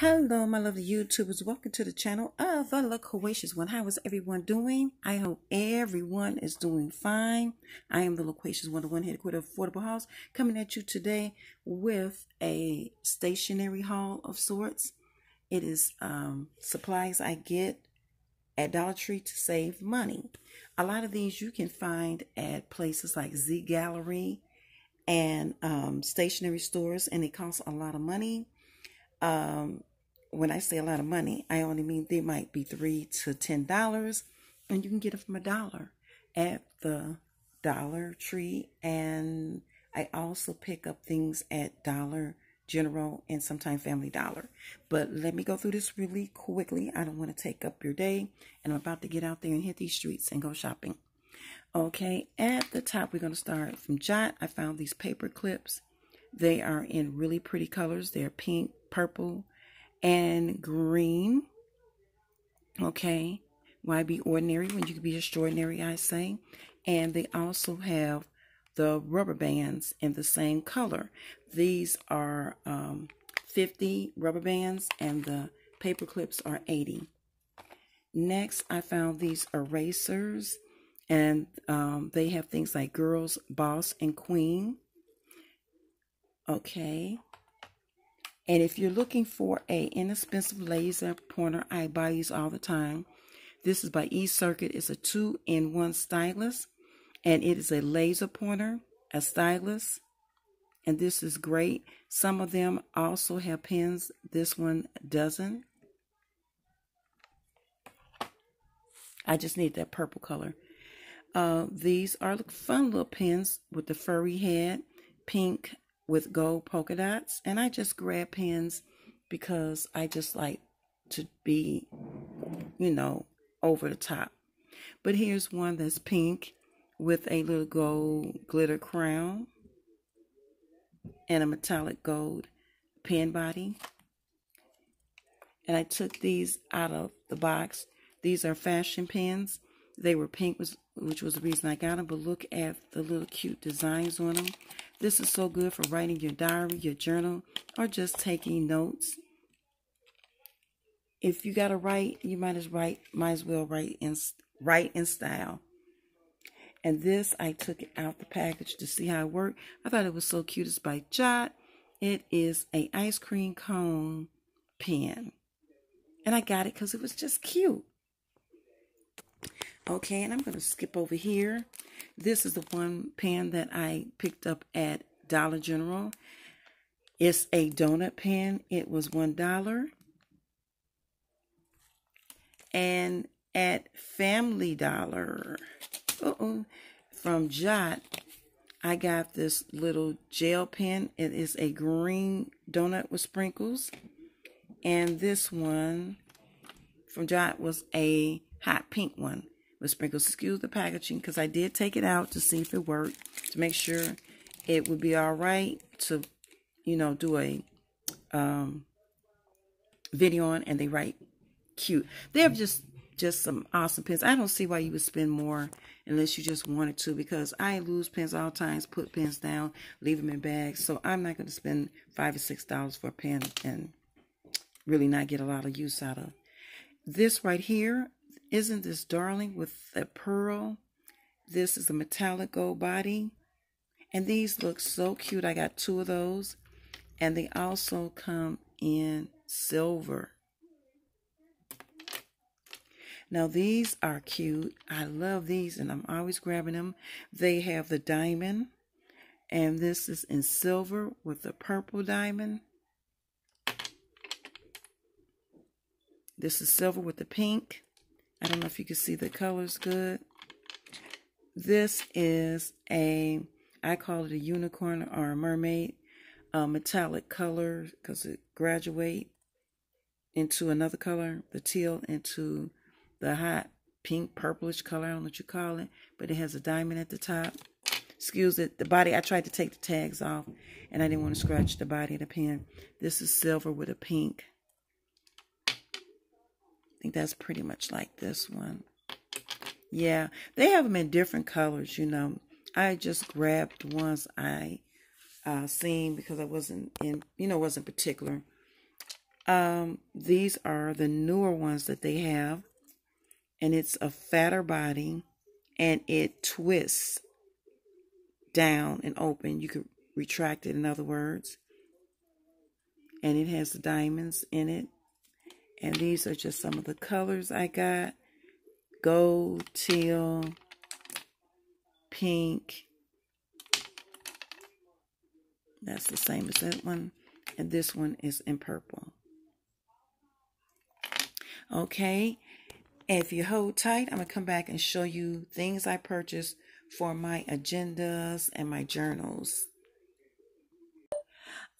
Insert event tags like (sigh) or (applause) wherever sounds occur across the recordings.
Hello, my lovely YouTubers. Welcome to the channel of the Loquacious One. How is everyone doing? I hope everyone is doing fine. I am the Loquacious One, the one headquarters of Affordable House, coming at you today with a stationery haul of sorts. It is um, supplies I get at Dollar Tree to save money. A lot of these you can find at places like Z Gallerie and um, stationery stores, and it costs a lot of money um, when I say a lot of money, I only mean they might be three to ten dollars, and you can get it from a dollar at the Dollar Tree. And I also pick up things at Dollar General and sometimes Family Dollar. But let me go through this really quickly. I don't want to take up your day, and I'm about to get out there and hit these streets and go shopping. Okay, at the top, we're going to start from Jot. I found these paper clips. They are in really pretty colors. They're pink, purple, and green. Okay. Why be ordinary when you can be extraordinary, I say. And they also have the rubber bands in the same color. These are um, 50 rubber bands and the paper clips are 80. Next, I found these erasers and um, they have things like girls, boss, and queen. Okay. And if you're looking for a inexpensive laser pointer, I buy these all the time. This is by eCircuit. It's a two-in-one stylus, and it is a laser pointer, a stylus, and this is great. Some of them also have pins. This one doesn't. I just need that purple color. Uh, these are fun little pins with the furry head, pink with gold polka dots. And I just grab pins because I just like to be, you know, over the top. But here's one that's pink with a little gold glitter crown and a metallic gold pen body. And I took these out of the box. These are fashion pens. They were pink, which was the reason I got them. But look at the little cute designs on them. This is so good for writing your diary, your journal, or just taking notes. If you got to write, you might as write, might as well write in write in style. And this, I took it out the package to see how it worked. I thought it was so cute. It's by Jot. It is a ice cream cone pen. And I got it because it was just cute. Okay, and I'm going to skip over here. This is the one pen that I picked up at Dollar General. It's a donut pen. It was $1. And at Family Dollar, uh -oh, from Jot, I got this little gel pen. It is a green donut with sprinkles. And this one from Jot was a hot pink one with sprinkles. Excuse the packaging because I did take it out to see if it worked, to make sure it would be all right to, you know, do a um, video on and they write cute. They're just just some awesome pens. I don't see why you would spend more unless you just wanted to because I lose pens all times, put pens down, leave them in bags. So I'm not going to spend five or six dollars for a pen and really not get a lot of use out of. This right here isn't this darling with the pearl? This is a metallic gold body. And these look so cute. I got two of those. And they also come in silver. Now these are cute. I love these and I'm always grabbing them. They have the diamond. And this is in silver with the purple diamond. This is silver with the pink. I don't know if you can see the colors good. This is a, I call it a unicorn or a mermaid, metallic color because it graduate into another color, the teal into the hot pink purplish color. I don't know what you call it, but it has a diamond at the top. Excuse it, the body, I tried to take the tags off and I didn't want to scratch the body of the pen. This is silver with a pink think that's pretty much like this one. Yeah, they have them in different colors, you know. I just grabbed ones I uh, seen because I wasn't in, you know, wasn't particular. Um, these are the newer ones that they have, and it's a fatter body, and it twists down and open. You could retract it, in other words, and it has the diamonds in it. And these are just some of the colors I got gold, teal, pink. That's the same as that one. And this one is in purple. Okay. If you hold tight, I'm going to come back and show you things I purchased for my agendas and my journals.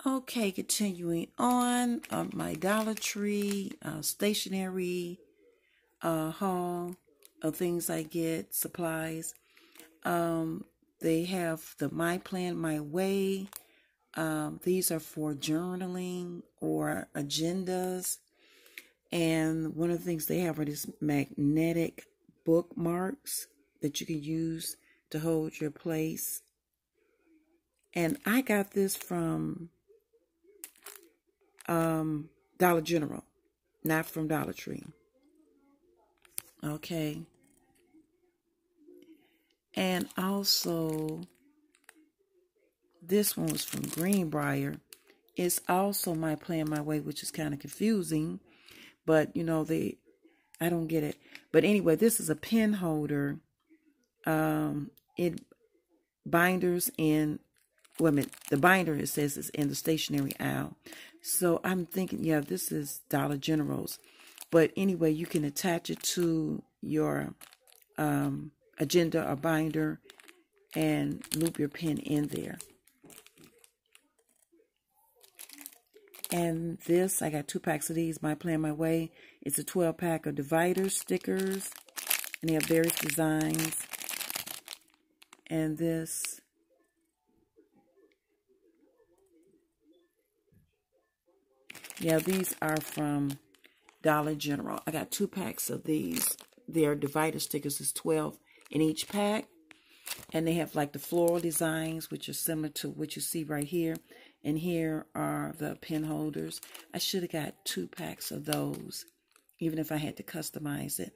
Okay, continuing on, uh, my Dollar Tree uh, stationery uh, haul of things I get, supplies. Um, they have the My Plan, My Way. Um, these are for journaling or agendas. And one of the things they have are these magnetic bookmarks that you can use to hold your place. And I got this from um, Dollar General, not from Dollar Tree. Okay. And also, this one was from Greenbrier. It's also my plan my way, which is kind of confusing, but you know they, I don't get it. But anyway, this is a pen holder. Um, it binders in. Well, I mean, the binder it says is in the stationery aisle. So I'm thinking, yeah, this is Dollar General's. But anyway, you can attach it to your um, agenda or binder and loop your pen in there. And this, I got two packs of these, My Plan My Way. It's a 12 pack of divider stickers. And they have various designs. And this, yeah, these are from Dollar General. I got two packs of these. Their divider stickers is 12 in each pack. And they have like the floral designs, which are similar to what you see right here. And here are the pen holders. I should have got two packs of those, even if I had to customize it.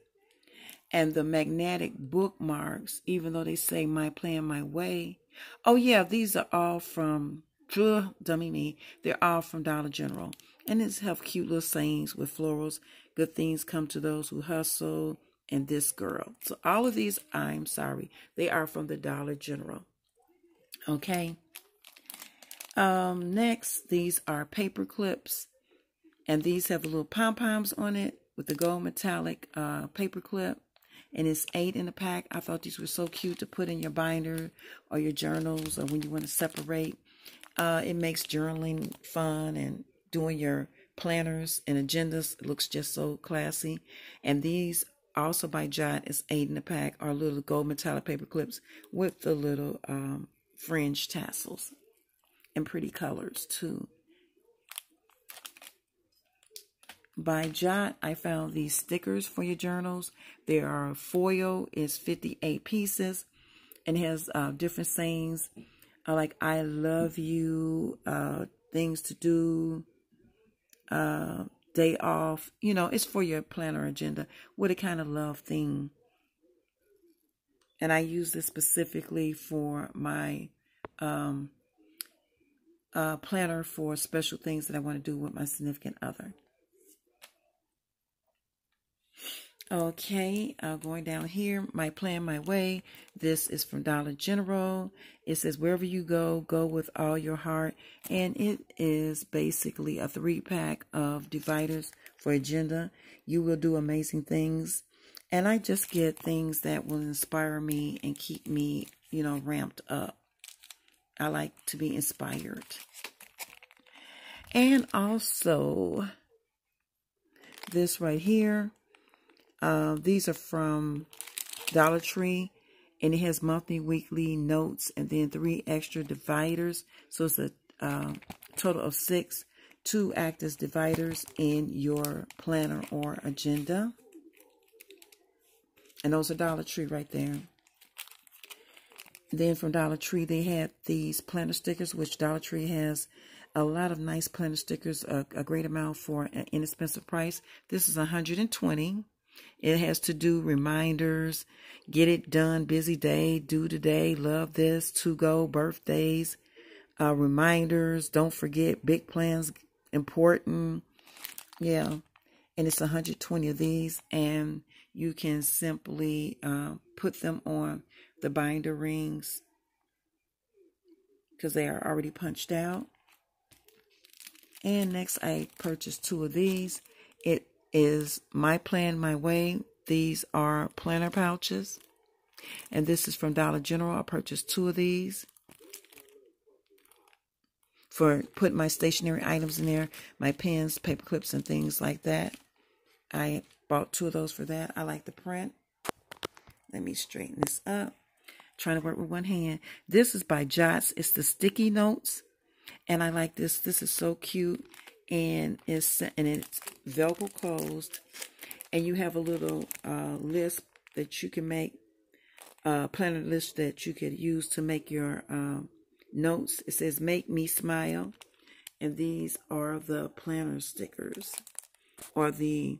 And the magnetic bookmarks, even though they say my plan, my way. Oh yeah, these are all from, dummy me, they're all from Dollar General. And it's have cute little sayings with florals. Good things come to those who hustle and this girl. So all of these, I'm sorry, they are from the Dollar General. Okay. Um, next, these are paper clips. And these have little pom-poms on it with the gold metallic uh, paper clip. And it's eight in a pack. I thought these were so cute to put in your binder or your journals or when you want to separate. Uh, it makes journaling fun and doing your planners and agendas it looks just so classy. And these also by Jot is eight in the pack are little gold metallic paper clips with the little um, fringe tassels and pretty colors too. By Jot, I found these stickers for your journals. There are foil, is 58 pieces, and has uh, different sayings uh, like I love you, uh, things to do, uh, day off. You know, it's for your planner agenda. What a kind of love thing. And I use this specifically for my um, uh, planner for special things that I want to do with my significant other. Okay, uh, going down here, my plan, my way. This is from Dollar General. It says, wherever you go, go with all your heart. And it is basically a three pack of dividers for agenda. You will do amazing things. And I just get things that will inspire me and keep me, you know, ramped up. I like to be inspired. And also, this right here uh, these are from Dollar Tree, and it has monthly, weekly notes, and then three extra dividers. So it's a uh, total of six to act as dividers in your planner or agenda. And those are Dollar Tree right there. Then from Dollar Tree, they had these planner stickers, which Dollar Tree has a lot of nice planner stickers, a, a great amount for an inexpensive price. This is 120. It has to do reminders, get it done, busy day, do today, love this, to go, birthdays, uh, reminders, don't forget, big plans, important. Yeah. And it's 120 of these, and you can simply uh, put them on the binder rings. Because they are already punched out. And next, I purchased two of these. Is My Plan My Way. These are planner pouches. And this is from Dollar General. I purchased two of these for putting my stationery items in there, my pens, paper clips, and things like that. I bought two of those for that. I like the print. Let me straighten this up. trying to work with one hand. This is by Jots. It's the sticky notes. And I like this. This is so cute. And it's and it's Velcro closed. And you have a little uh, list that you can make, uh, planner list that you could use to make your um, notes. It says, Make Me Smile. And these are the planner stickers or the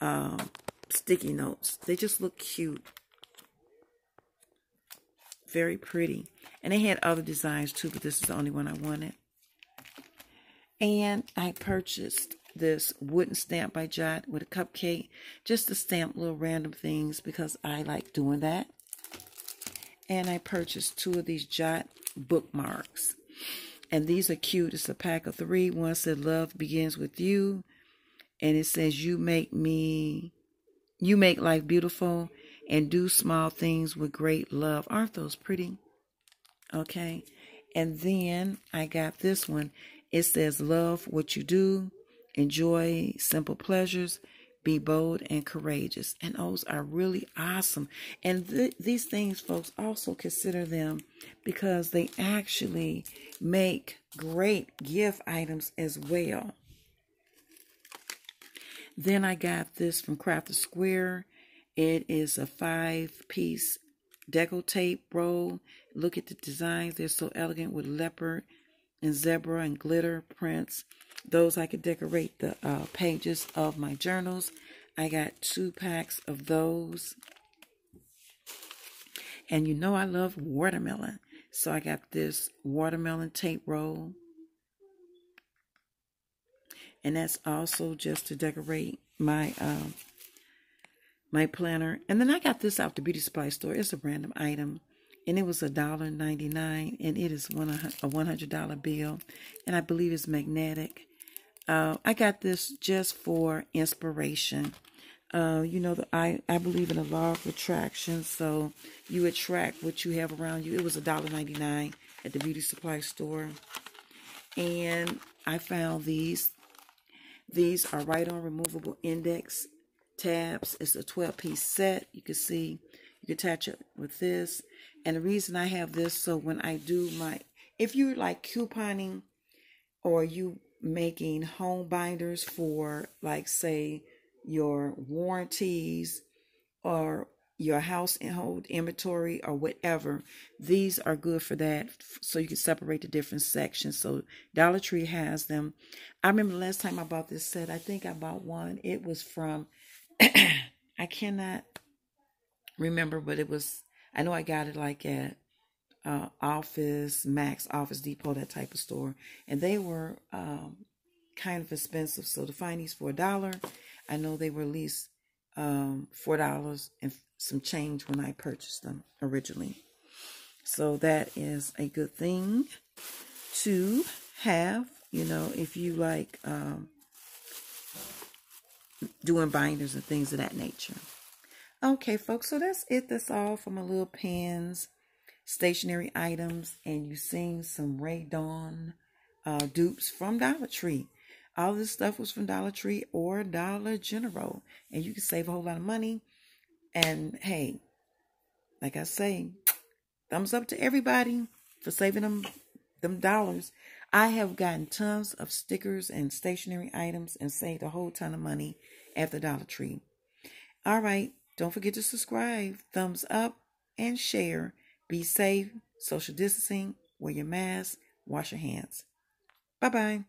um, sticky notes. They just look cute. Very pretty. And they had other designs too, but this is the only one I wanted. And I purchased this wooden stamp by Jot with a cupcake just to stamp little random things because I like doing that. And I purchased two of these Jot bookmarks. And these are cute. It's a pack of three. One said, Love begins with you. And it says, You make me, you make life beautiful and do small things with great love. Aren't those pretty? Okay. And then I got this one. It says, Love what you do, enjoy simple pleasures, be bold and courageous. And those are really awesome. And th- these things, folks, also consider them because they actually make great gift items as well. Then I got this from Crafter's Square. It is a five piece deco tape roll. Look at the designs, they're so elegant with leopard and zebra and glitter prints. Those I could decorate the uh, pages of my journals. I got two packs of those. And you know I love watermelon. So I got this watermelon tape roll. And that's also just to decorate my um, my planner. And then I got this out the beauty supply store. It's a random item and it was a dollar ninety nine, and it is one a one hundred dollar bill, and I believe it's magnetic. Uh, I got this just for inspiration. Uh, you know, the, I I believe in the law of attraction, so you attract what you have around you. It was a dollar ninety nine at the beauty supply store, and I found these. These are right on removable index tabs. It's a 12 piece set. You can see you can attach it with this. And the reason I have this, so when I do my, if you're like couponing or you making home binders for like say your warranties or your house and hold inventory or whatever these are good for that so you can separate the different sections. So dollar tree has them. I remember the last time i bought this set i think i bought one. It was from (clears throat) i cannot remember but it was I know I got it like at uh, Office Max, Office Depot, that type of store, and they were um, kind of expensive. So to find these for a dollar, I know they were at least um, four dollars and some change when I purchased them originally. So that is a good thing to have. You know, if you like um, doing binders and things of that nature. Okay, folks, so that's it. That's all for my little pens, stationery items, and you seen some Rae Dunn uh, dupes from Dollar Tree. All this stuff was from Dollar Tree or Dollar General, and you can save a whole lot of money. And hey, like I say, thumbs up to everybody for saving them them dollars. I have gotten tons of stickers and stationery items and saved a whole ton of money at the Dollar Tree. All right. Don't forget to subscribe, thumbs up, and share. Be safe, social distancing, wear your mask, wash your hands. Bye bye.